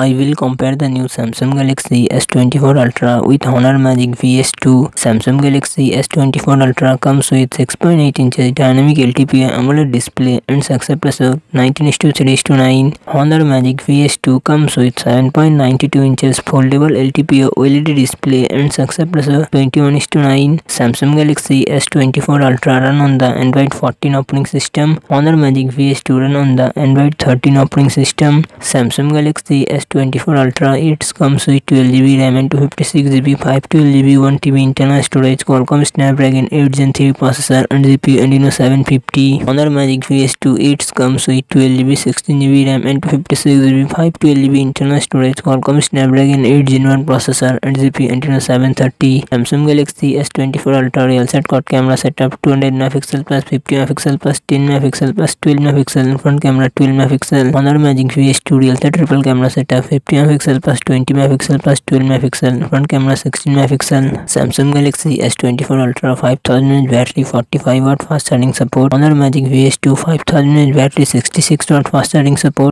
I will compare the new Samsung Galaxy S24 Ultra with Honor Magic VS2. Samsung Galaxy S24 Ultra comes with 6.8 inches dynamic LTPO AMOLED display and success ratio 19:3:9. Honor Magic VS2 comes with 7.92 inches foldable LTPO OLED display and success ratio 21:9. Samsung Galaxy S24 Ultra run on the Android 14 operating system. Honor Magic VS2 run on the Android 13 operating system. Samsung Galaxy S24 Ultra it comes with 12GB RAM and 256GB 512GB 1TB internal storage Qualcomm Snapdragon 8 Gen 3 processor and GPU Adreno 750 Honor Magic VS2 it comes with 12GB 16GB RAM and 256GB 512GB internal storage Qualcomm Snapdragon 8 Gen 1 processor and GPU Adreno 730 Samsung Galaxy S24 Ultra real set quad camera setup 200 megapixel plus 50 megapixel plus 10 megapixel plus 12 megapixel front camera 12 megapixel. Honor Magic VS2 real set triple camera setup setup 50 megapixel plus 20 megapixel plus 12 megapixel front camera 16 megapixel samsung galaxy s24 ultra 5000 mAh battery 45 watt fast charging support honor magic vs2 5000 mAh battery 66 watt fast charging support